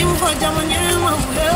Him my Jamaica.